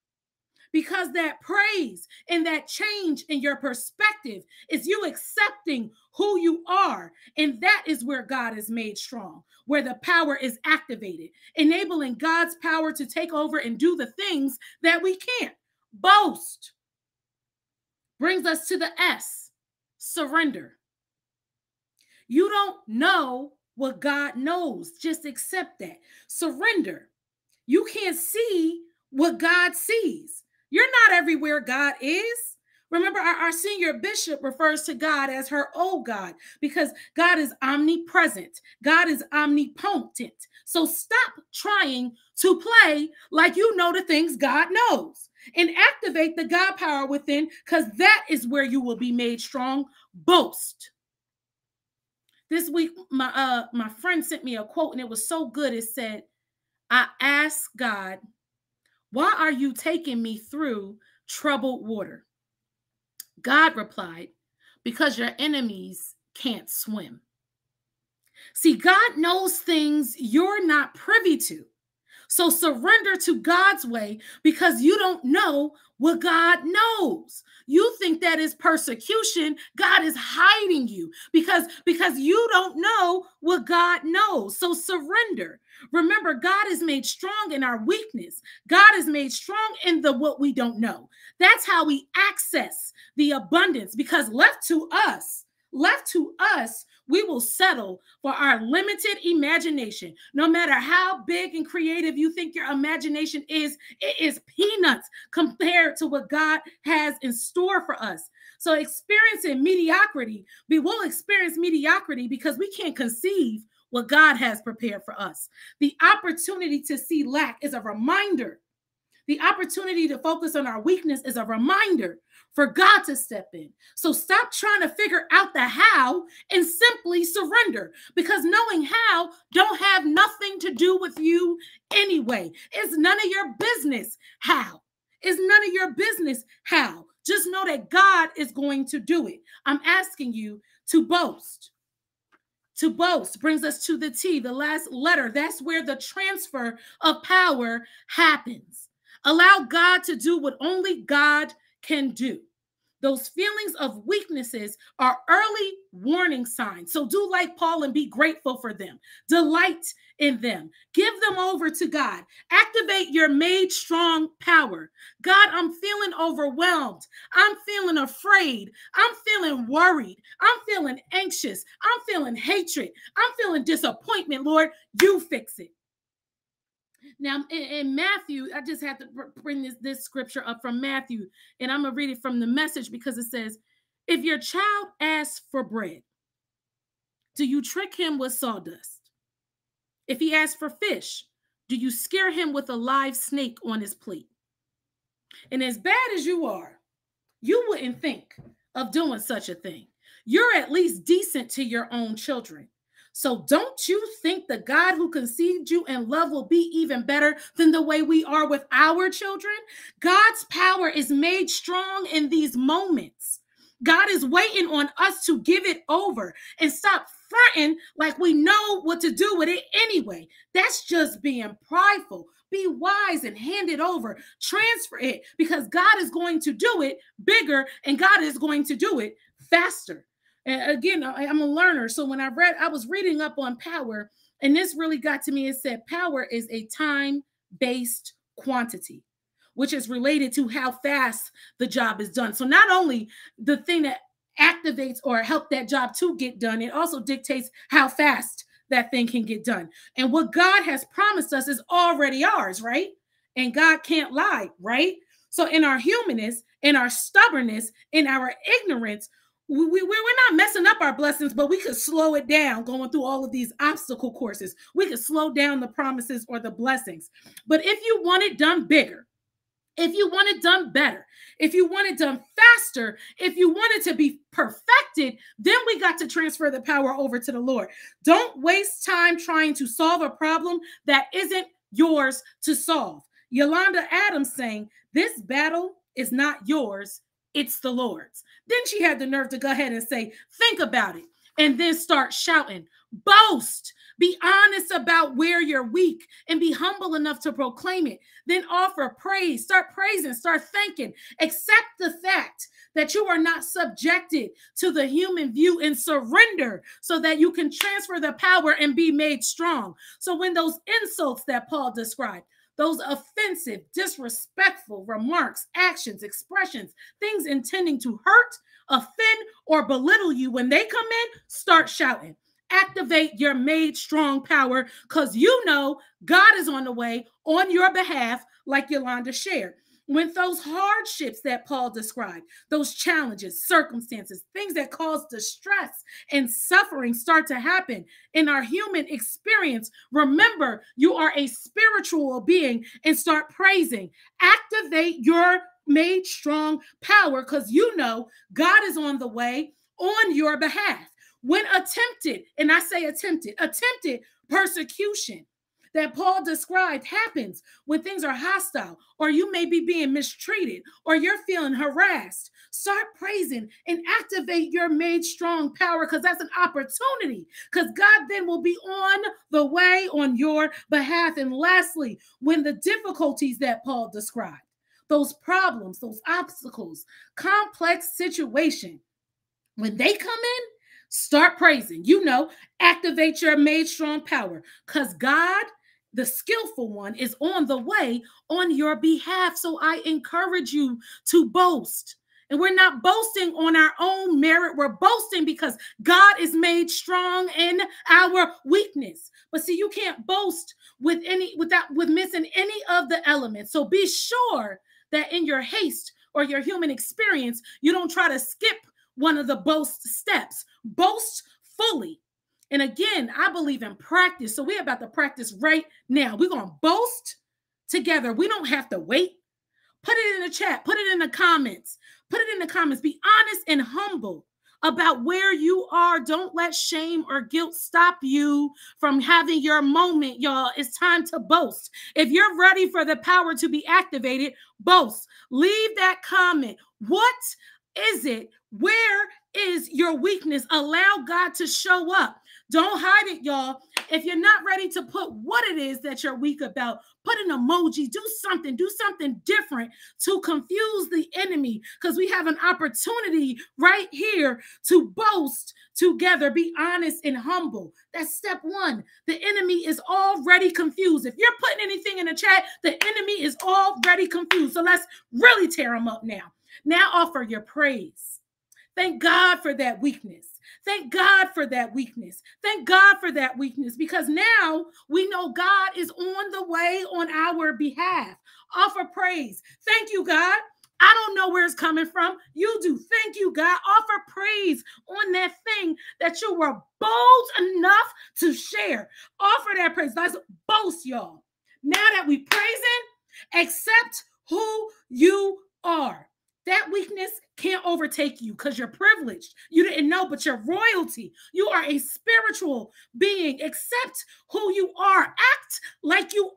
because that praise and that change in your perspective is you accepting who you are. And that is where God is made strong, where the power is activated, enabling God's power to take over and do the things that we can't. Boast brings us to the S surrender. You don't know what God knows, just accept that. Surrender. You can't see what God sees. You're not everywhere God is. Remember, our, our, senior bishop refers to God as her old God because God is omnipresent, God is omnipotent. So stop trying to play like you know the things God knows and activate the God power within because that is where you will be made strong. Boast. This week, my uh my friend sent me a quote and it was so good. It said, I asked God why are you taking me through troubled water? God replied, Because your enemies can't swim. See, God knows things you're not privy to. So surrender to God's way because you don't know what God knows. You think that is persecution. God is hiding you because because you don't know what God knows. So surrender. Remember God is made strong in our weakness. God is made strong in the what we don't know. That's how we access the abundance because left to us, left to us, we will settle for our limited imagination. No matter how big and creative you think your imagination is, it is peanuts compared to what God has in store for us. So, experiencing mediocrity, we will experience mediocrity because we can't conceive what God has prepared for us. The opportunity to see lack is a reminder. The opportunity to focus on our weakness is a reminder for God to step in. So stop trying to figure out the how and simply surrender because knowing how don't have nothing to do with you anyway. It's none of your business how. It's none of your business how. Just know that God is going to do it. I'm asking you to boast. To boast brings us to the T, the last letter. That's where the transfer of power happens. Allow God to do what only God can do. Those feelings of weaknesses are early warning signs. So do like Paul and be grateful for them. Delight in them. Give them over to God. Activate your made strong power. God, I'm feeling overwhelmed. I'm feeling afraid. I'm feeling worried. I'm feeling anxious. I'm feeling hatred. I'm feeling disappointment. Lord, you fix it. Now, in, in, Matthew, I just have to bring this, this scripture up from Matthew, and I'm going to read it from the message because it says, If your child asks for bread, do you trick him with sawdust? If he asks for fish, do you scare him with a live snake on his plate? And as bad as you are, you wouldn't think of doing such a thing. You're at least decent to your own children. So don't you think the God who conceived you in love will be even better than the way we are with our children? God's power is made strong in these moments. God is waiting on us to give it over and stop fronting like we know what to do with it anyway. That's just being prideful. Be wise and hand it over. Transfer it because God is going to do it bigger and God is going to do it faster. And again, I, am a learner. So when I read, I was reading up on power, and this really got to me. It said power is a time based quantity, which is related to how fast the job is done. So not only the thing that activates or help that job to get done, it also dictates how fast that thing can get done. And what God has promised us is already ours, right? And God can't lie, right? So in our humanness, in our stubbornness, in our ignorance, we, we, we're not messing up our blessings, but we could slow it down going through all of these obstacle courses. We could slow down the promises or the blessings. But if you want it done bigger, if you want it done better, if you want it done faster, if you want it to be perfected, then we got to transfer the power over to the Lord. Don't waste time trying to solve a problem that isn't yours to solve. Yolanda Adams saying, This battle is not yours, it's the Lord's. Then she had the nerve to go ahead and say, Think about it. And then start shouting, Boast. Be honest about where you're weak and be humble enough to proclaim it. Then offer praise. Start praising. Start thanking. Accept the fact that you are not subjected to the human view and surrender so that you can transfer the power and be made strong. So, when those insults that Paul described, those offensive, disrespectful remarks, actions, expressions, things intending to hurt, offend, or belittle you, when they come in, start shouting. Activate your made strong power because you know God is on the way on your behalf, like Yolanda shared when those hardships that Paul described, those challenges, circumstances, things that cause distress and suffering start to happen in our human experience, remember you are a spiritual being and start praising. Activate your made strong power because you know God is on the way on your behalf. When attempted, and I say attempted, attempted persecution that Paul described happens when things are hostile, or you may be being mistreated, or you're feeling harassed. Start praising and activate your made strong power because that's an opportunity. Because God then will be on the way on your behalf. And lastly, when the difficulties that Paul described, those problems, those obstacles, complex situation, when they come in, start praising. You know, activate your made strong power because God, the skillful one, is on the way on your behalf. So I encourage you to boast. And we're not boasting on our own merit. We're boasting because God is made strong in our weakness. But see, you can't boast with any without with missing any of the elements. So be sure that in your haste or your human experience, you don't try to skip one of the boast steps. Boast fully. And again, I believe in practice. So we're about to practice right now. We're going to boast together. We don't have to wait. Put it in the chat, put it in the comments. Put it in the comments. Be honest and humble about where you are. Don't let shame or guilt stop you from having your moment, y'all. It's time to boast. If you're ready for the power to be activated, boast. Leave that comment. What is it? Where is your weakness? Allow God to show up. Don't hide it, y'all. If you're not ready to put what it is that you're weak about, put an emoji, do something, do something different to confuse the enemy because we have an opportunity right here to boast together, be honest and humble. That's step one. The enemy is already confused. If you're putting anything in the chat, the enemy is already confused. So let's really tear them up now. Now offer your praise. Thank God for that weakness. Thank God for that weakness. Thank God for that weakness because now we know God is on the way on our behalf. Offer praise. Thank you, God. I don't know where it's coming from. You do. Thank you, God. Offer praise on that thing that you were bold enough to share. Offer that praise. Let's boast, y'all. Now that we praising, accept who you are. That weakness can't overtake you because you're privileged. You didn't know, but you're royalty. You are a spiritual being. Accept who you are. Act like you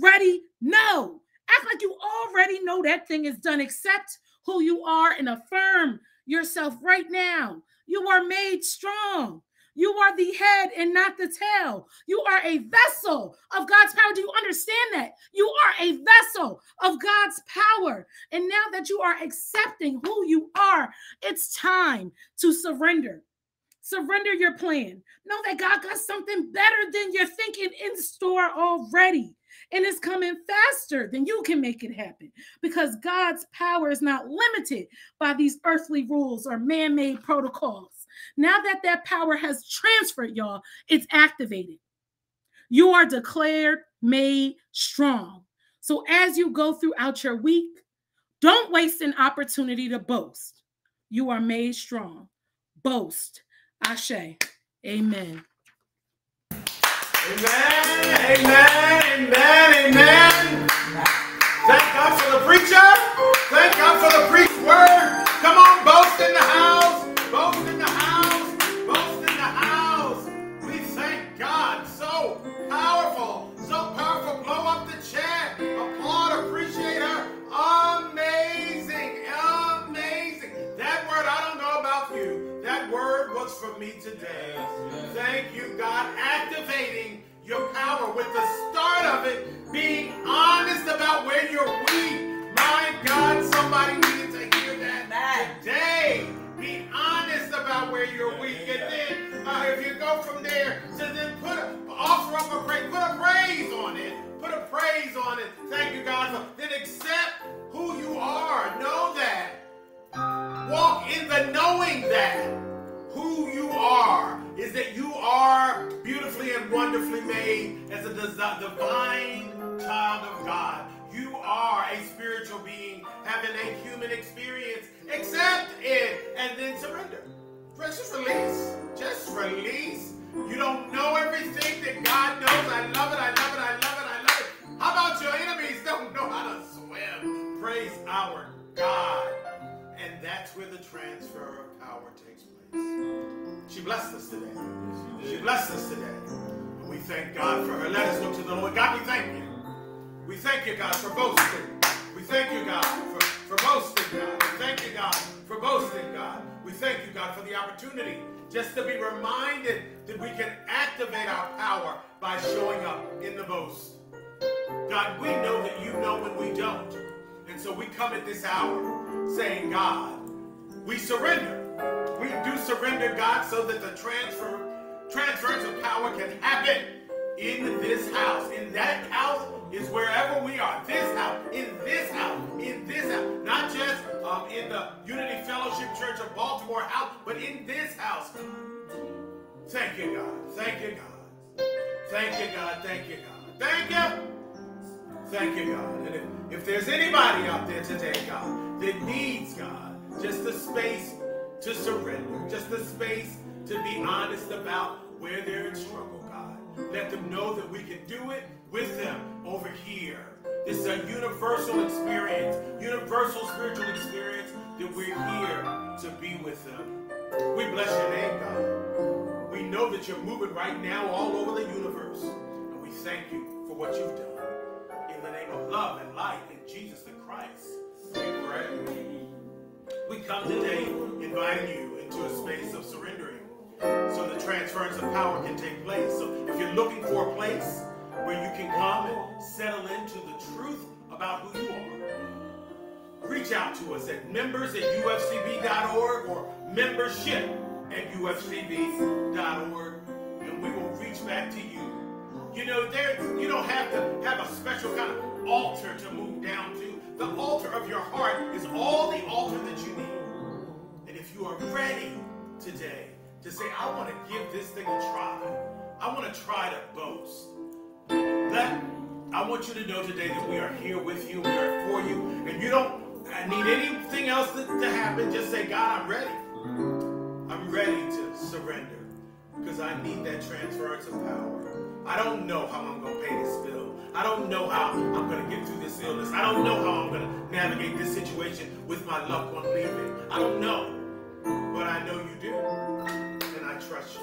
already know. Act like you already know that thing is done. Accept who you are and affirm yourself right now. You are made strong. You are the head and not the tail. You are a vessel of God's power. Do you understand that? You are a vessel of God's power. And now that you are accepting who you are, it's time to surrender. Surrender your plan. Know that God got something better than you're thinking in store already. And it's coming faster than you can make it happen because God's power is not limited by these earthly rules or man made protocols. Now that that power has transferred, y'all, it's activated. You are declared made strong. So as you go throughout your week, don't waste an opportunity to boast. You are made strong. Boast. Ashe. Amen. Amen, amen, amen, amen. Thank God for the preacher. Thank God for the preached word. Come on, boast in the house. Boast in for me today. Thank you, God, activating your power with the start of it being honest about where you're weak. My God, somebody needed to hear that today. Be honest about where you're weak. And then uh, if you go from there to then put a, offer up a praise, put a praise on it. Put a praise on it. Thank you, God. Then accept who you are. Know that. Walk in the knowing that who you are is that you are beautifully and wonderfully made as a divine child of God. You are a spiritual being having a human experience. Accept it and then surrender. Just release. Just release. You don't know everything that God knows. I love it. I love it. I love it. I love it. How about your enemies don't know how to swim? Praise our God. And that's where the transfer of power takes. She blessed us today. She blessed us today. And we thank God for her. Let us look to the Lord. God, we thank you. We thank you, God, for boasting. We thank you, God, for, for boasting, God. We thank you, God, for boasting, God. We thank you, God, for the opportunity just to be reminded that we can activate our power by showing up in the boast. God, we know that you know when we don't. And so we come at this hour saying, God, we surrender. We do surrender, God, so that the transfer transference of power can happen in this house. In that house is wherever we are. This house, in this house, in this house. Not just um, in the Unity Fellowship Church of Baltimore house, but in this house. Thank you, God. Thank you, God. Thank you, God. Thank you, God. Thank you. Thank you, God. And if, if there's anybody out there today, God, that needs, God, just the space to surrender, just the space to be honest about where they're in struggle, God. Let them know that we can do it with them over here. This is a universal experience, universal spiritual experience that we're here to be with them. We bless your name, God. We know that you're moving right now all over the universe. And we thank you for what you've done. In the name of love and light in Jesus the Christ, we pray. We come today inviting you into a space of surrendering so the transference of power can take place. So if you're looking for a place where you can come and settle into the truth about who you are, reach out to us at members at ufcb.org or membership at ufcb.org and we will reach back to you. You know, there you don't have to have a special kind of altar to move down to. The altar of your heart is all the altar that you need. And if you are ready today to say, I want to give this thing a try. I want to try to boast. That I want you to know today that we are here with you, we are for you, and you don't need anything else to, to happen. Just say, God, I'm ready. I'm ready to surrender because I need that transference of power. I don't know how I'm going to pay this bill. I don't know how I'm going to get through this illness. I don't know how I'm going to navigate this situation with my loved one leaving. I don't know. But I know you do. And I trust you.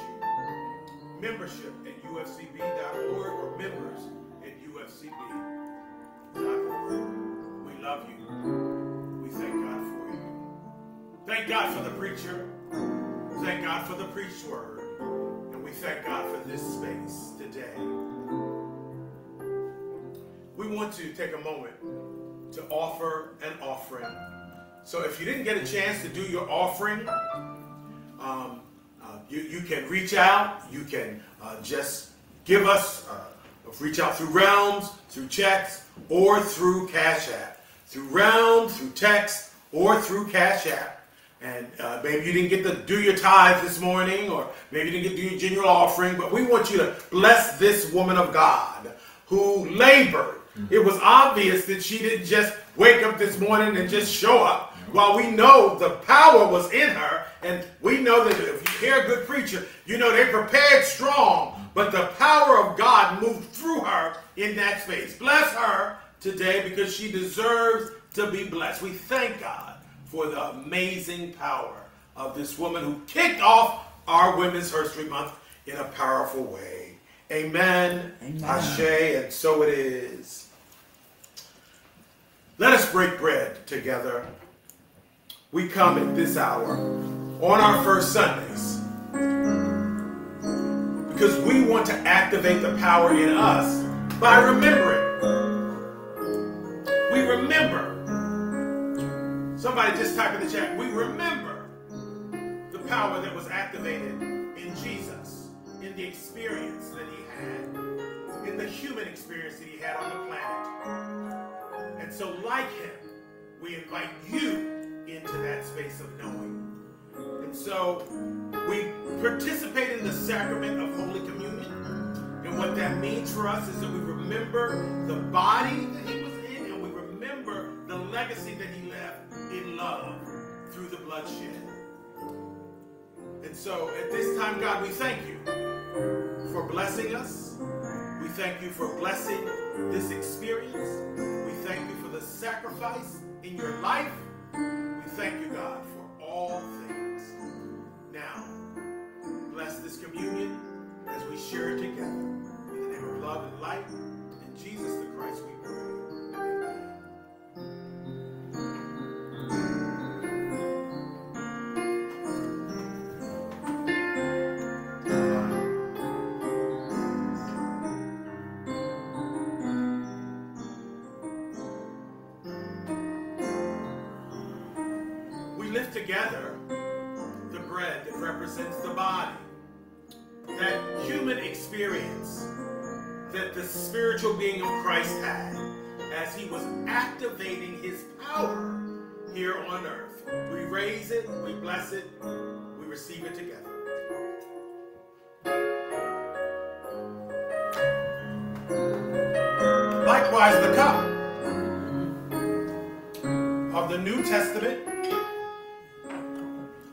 Membership at ufcb.org or members at ufcb.org. We love you. We thank God for you. Thank God for the preacher. Thank God for the preached word. And we thank God for this space today. We want to take a moment to offer an offering. So if you didn't get a chance to do your offering, um, uh, you, you can reach out. You can uh, just give us, uh, reach out through Realms, through checks, or through Cash App. Through Realms, through text, or through Cash App. And uh, maybe you didn't get to do your tithe this morning, or maybe you didn't get to do your general offering, but we want you to bless this woman of God who labored. It was obvious that she didn't just wake up this morning and just show up. While we know the power was in her, and we know that if you hear a good preacher, you know they prepared strong, but the power of God moved through her in that space. Bless her today because she deserves to be blessed. We thank God for the amazing power of this woman who kicked off our Women's History Month in a powerful way. Amen. Amen. Ashe, and so it is. Let us break bread together. We come at this hour on our first Sundays because we want to activate the power in us by remembering. We remember. Somebody just type in the chat. We remember the power that was activated in Jesus, in the experience that he had, in the human experience that he had on the planet. And so, like him, we invite you into that space of knowing. And so, we participate in the sacrament of Holy Communion. And what that means for us is that we remember the body that he was in, and we remember the legacy that he left in love through the bloodshed. And so, at this time, God, we thank you for blessing us. We thank you for blessing this experience. We thank you for the sacrifice in your life. We thank you, God, for all things. Now, bless this communion as we share it together. In the name of love, and light. In Jesus the Christ we pray. Christ had as he was activating his power here on earth. We raise it, we bless it, we receive it together. Likewise, the cup of the New Testament.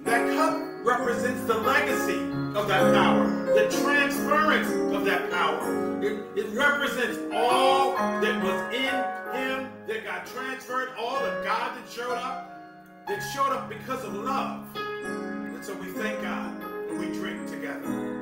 That cup represents the legacy of that power, the transference of that power. It, it represents all that was in him that got transferred, all the God that showed up, that showed up because of love. And so we thank God and we drink together.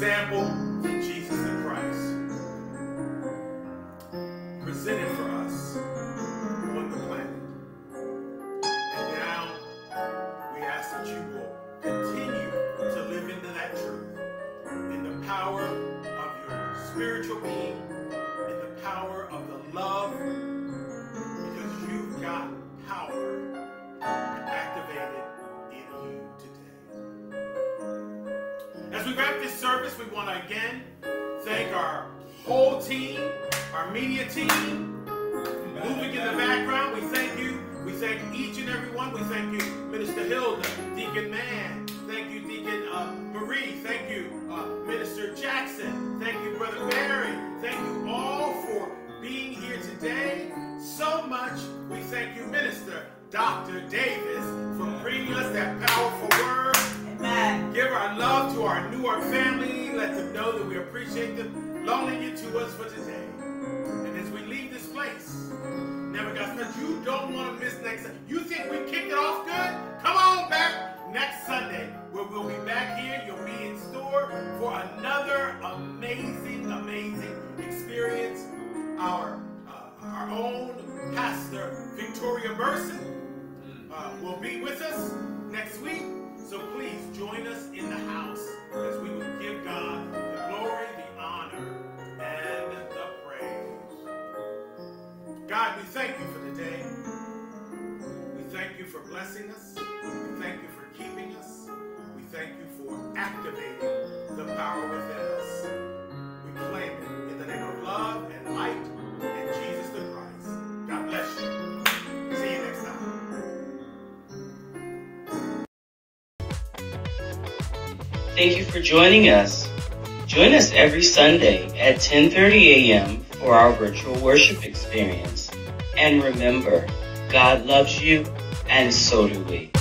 Example blessing us. We thank you for keeping us. We thank you for activating the power within us. We claim it in the name of love and light and Jesus the Christ. God bless you. See you next time. Thank you for joining us. Join us every Sunday at 10:30 a.m. for our virtual worship experience. And remember, God loves you and so do we.